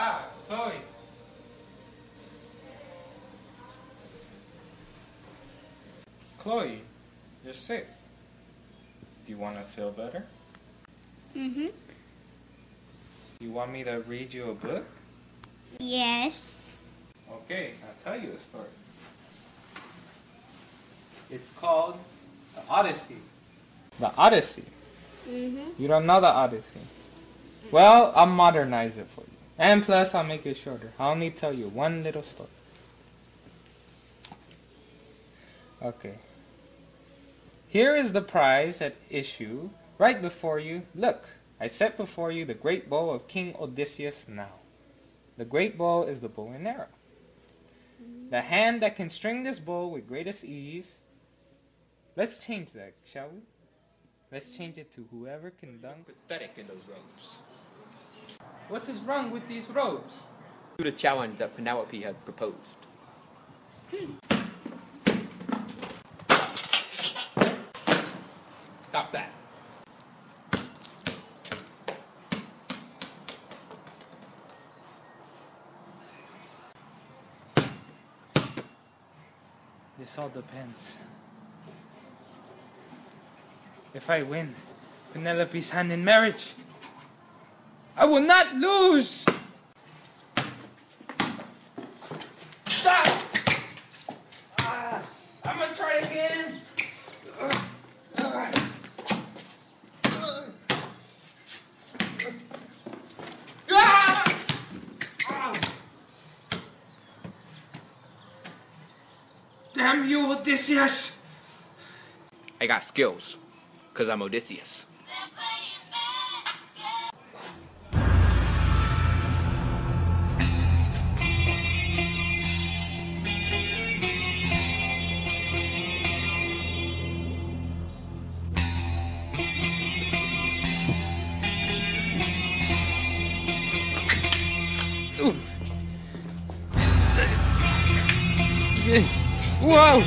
Ah, Chloe. Chloe, you're sick. Do you want to feel better? Mm-hmm. You want me to read you a book? Yes. Okay, I'll tell you a story. It's called The Odyssey. The Odyssey. Mm-hmm. You don't know the Odyssey. Well, I'll modernize it for you. And plus, I'll make it shorter. I'll only tell you one little story. Okay. Here is the prize at issue right before you. Look, I set before you the great bow of King Odysseus now. The great bow is the bow and arrow. The hand that can string this bow with greatest ease. Let's change that, shall we? Let's change it to whoever can dunk. Pathetic in those robes. What is wrong with these robes? To the challenge that Penelope had proposed. Hmm. Stop that. This all depends. If I win Penelope's hand in marriage, will not lose! Stop! Ah, I'm gonna try again! Ah! Damn you, Odysseus! I got skills, because I'm Odysseus. Whoa!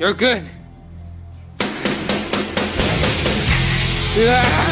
You're good. Ah!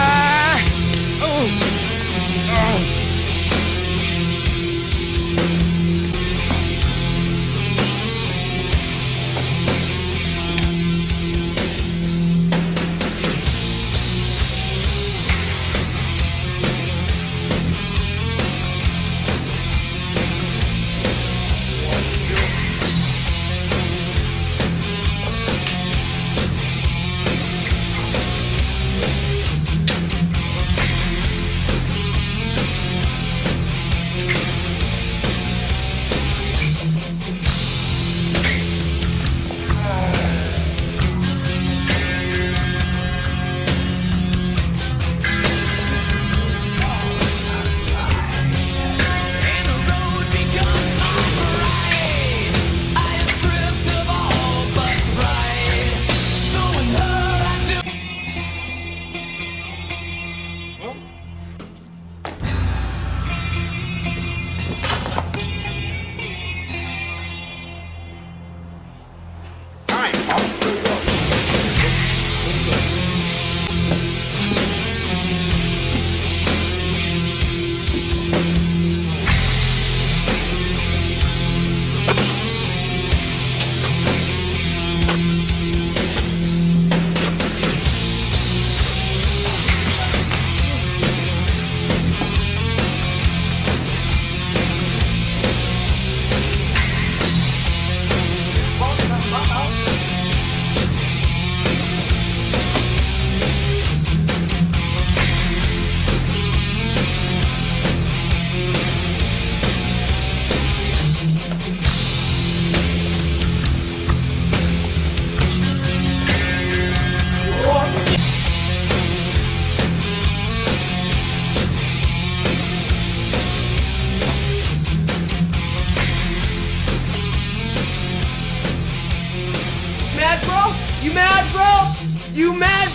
You mad,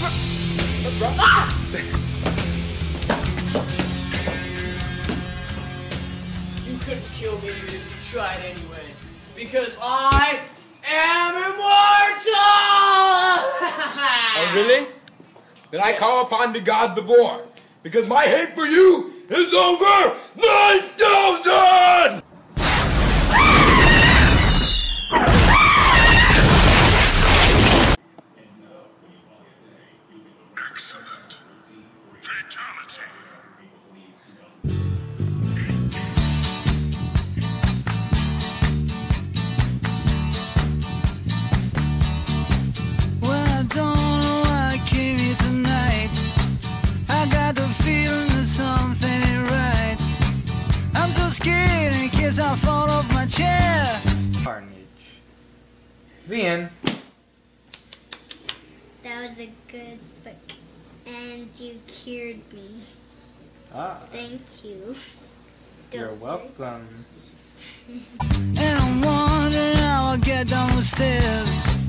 bro? Ah! You couldn't kill me even if you tried anyway. Because I am immortal! Oh, really? Then I call upon the god of war, because my hate for you is over 9,000! Excellent. Fatality. Well, I don't know why I came here tonight. I got the feeling that something ain't right. I'm so scared in case I fall off my chair. Carnage. The end. That was a good book. And you cured me. Ah, Thank you. you're welcome. And I'm wondering how I get down the stairs.